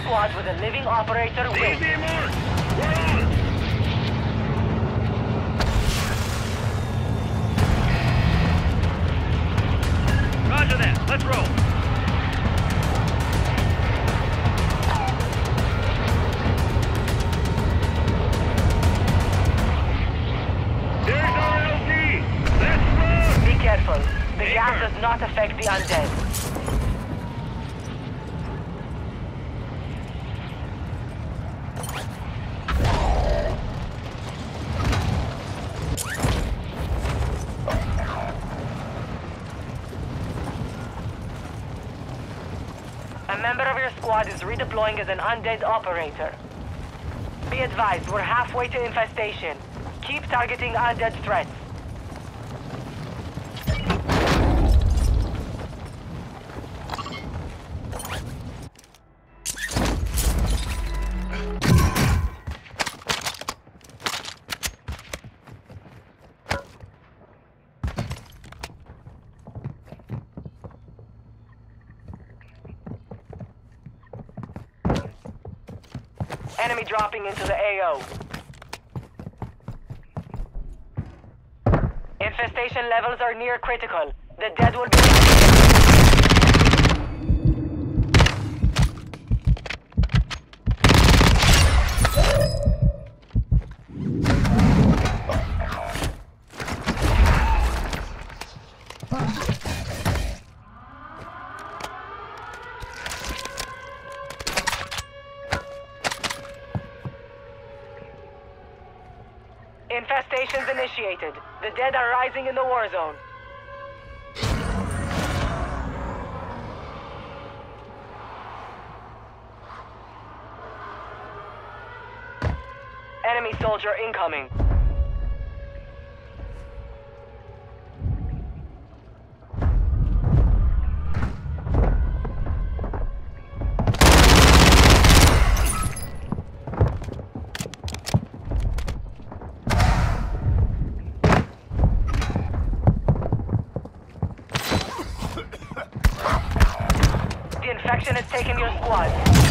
squad with a living operator wins. DZ marked! We're on! Roger that. Let's roll. There's our LG! Let's run! Be careful. The gas does not affect the undead. Member of your squad is redeploying as an undead operator. Be advised, we're halfway to infestation. Keep targeting undead threats. Enemy dropping into the AO. Infestation levels are near critical. The dead will be... dead are rising in the war zone. Enemy soldier incoming.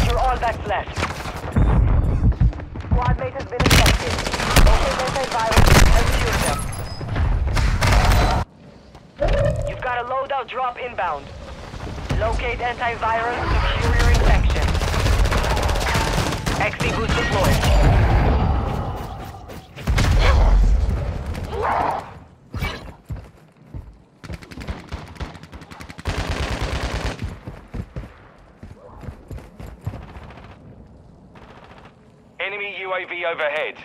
You're all that's left. Squad mate has been infected. Locate antivirus and cure them. You've got a loadout drop inbound. Locate antivirus your infection. XC boost deployed. Enemy UAV overhead.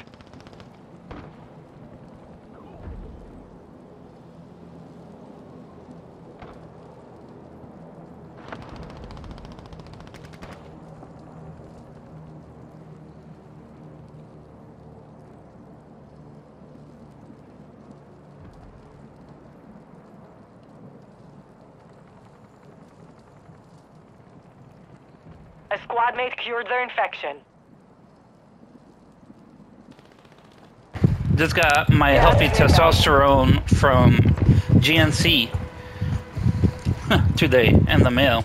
A squad mate cured their infection. Just got my healthy testosterone from GNC today in the mail.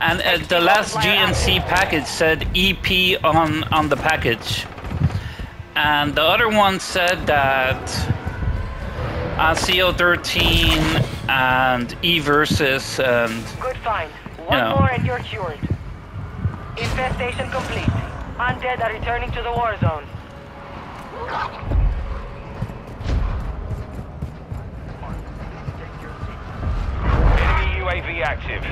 And uh, the last GNC package said EP on, on the package. And the other one said that uh, CO13 and E versus and Good find. One Yeah. more and you're cured. Infestation complete. Undead are returning to the war zone. UAV active.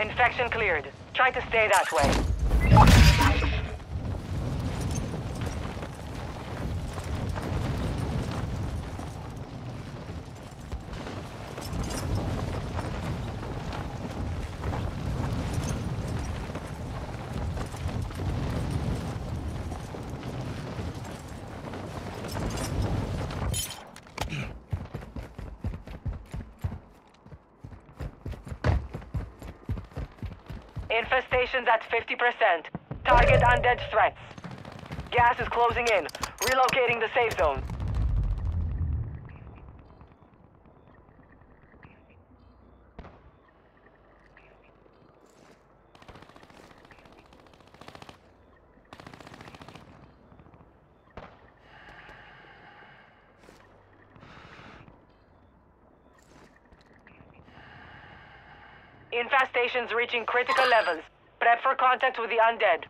Infection cleared. Try to stay that way. Infestation's at 50%. Target undead threats. Gas is closing in. Relocating the safe zone. Reaching critical levels. Prep for contact with the undead.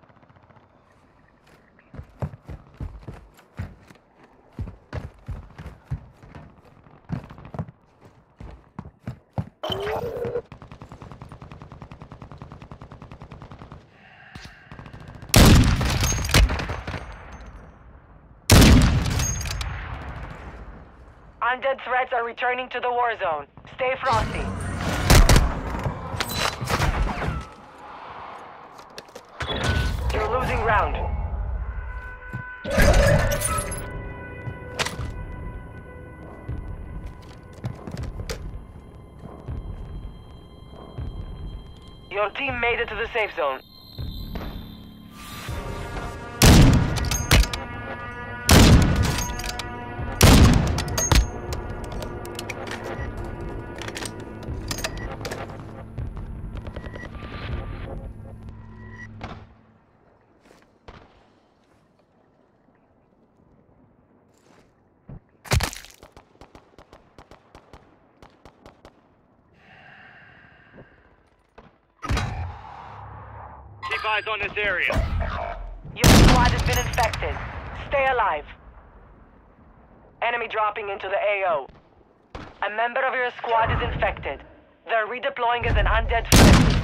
Undead threats are returning to the war zone. Stay frosty. You're losing ground. Your team made it to the safe zone. Eyes on this area. Your squad has been infected. Stay alive. Enemy dropping into the AO. A member of your squad is infected. They're redeploying as an undead threat.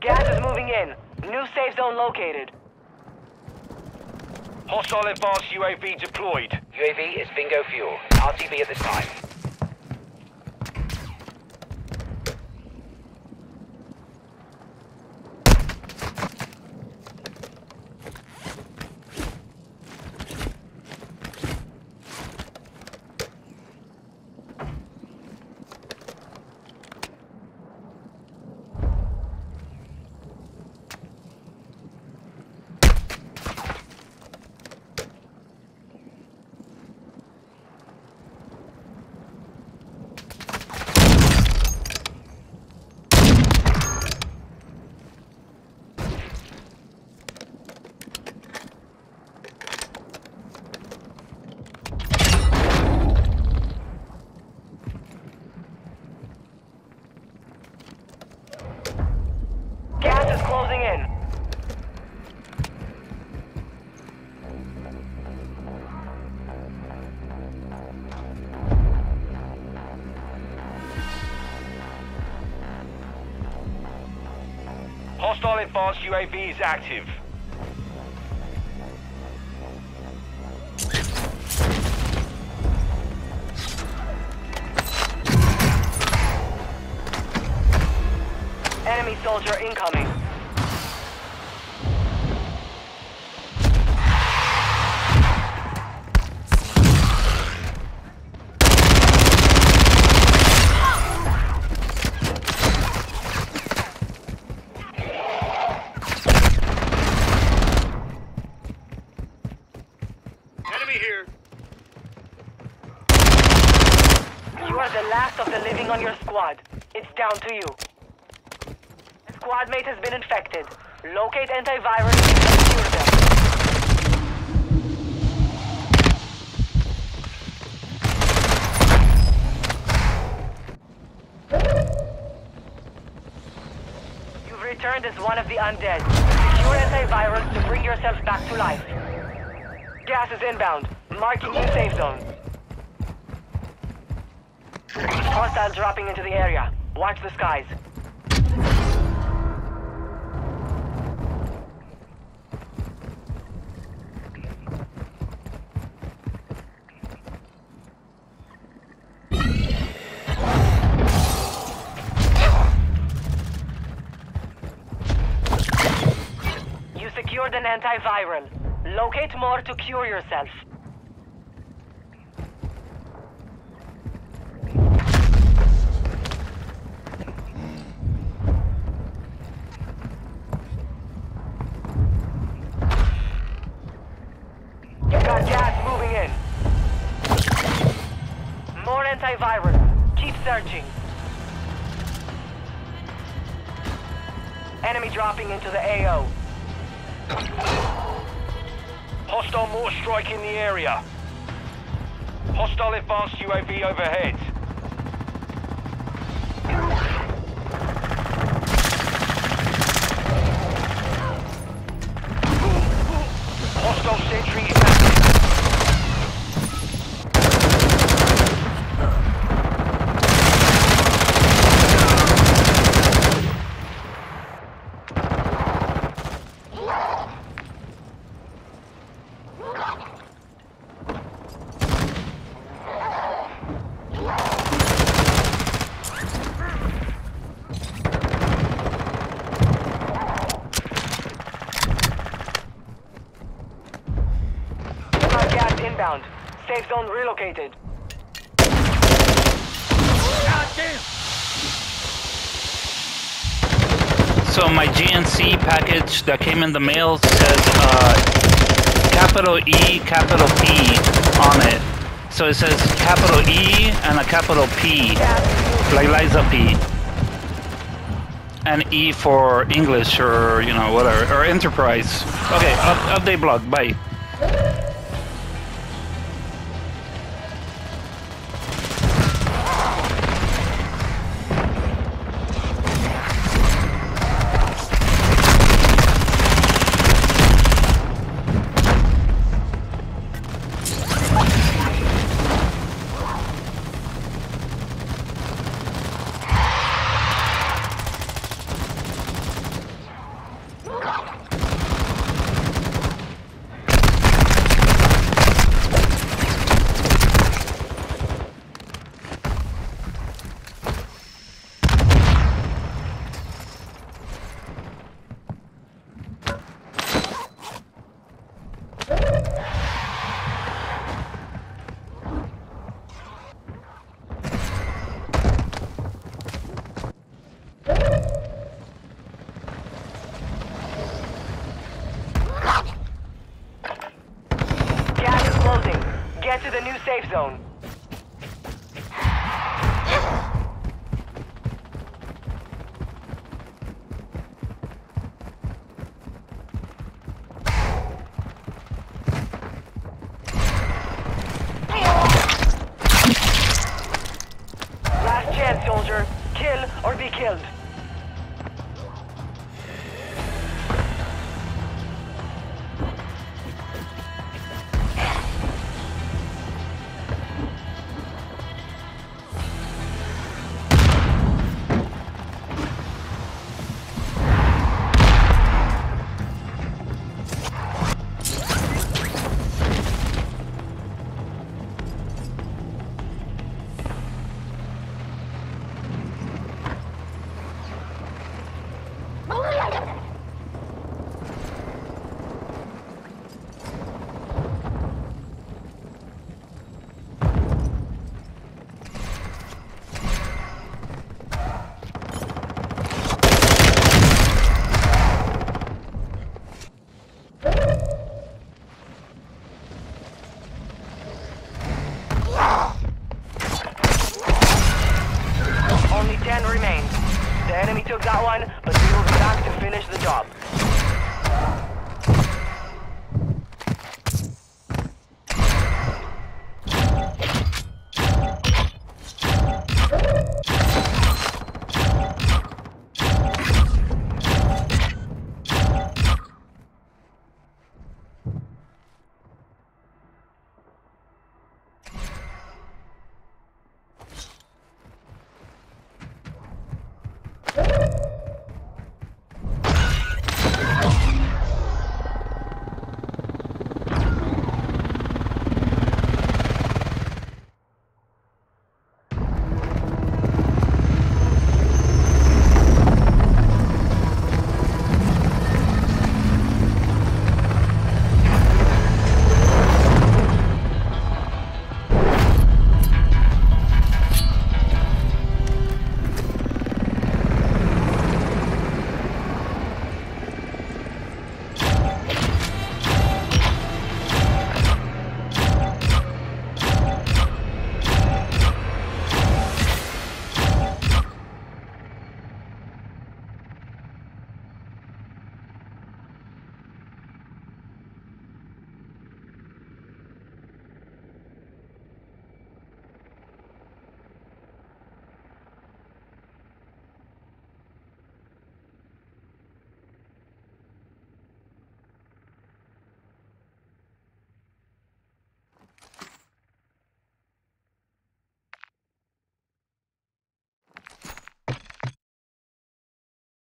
Gas is moving in. New safe zone located. Hostile advanced UAV deployed. UAV is bingo fuel. RTB at this time. Hostile advanced UAV is active. Down to you. A squad mate has been infected. Locate antivirus and secure them. You've returned as one of the undead. Secure antivirus to bring yourself back to life. Gas is inbound. Marking new safe zone. Hostiles dropping into the area. Watch the skies. You secured an antiviral. Locate more to cure yourself. More antiviral. Keep searching. Enemy dropping into the AO. Hostile mortar strike in the area. Hostile advanced UAV overhead. Hostile sentry is active. Got gas inbound. Safe zone relocated. So my GNC package that came in the mail says uh, capital E, capital P on it. So it says capital E and a capital P, like Liza P. And E for English or, you know, whatever, or Enterprise. Okay, up, update blog, bye.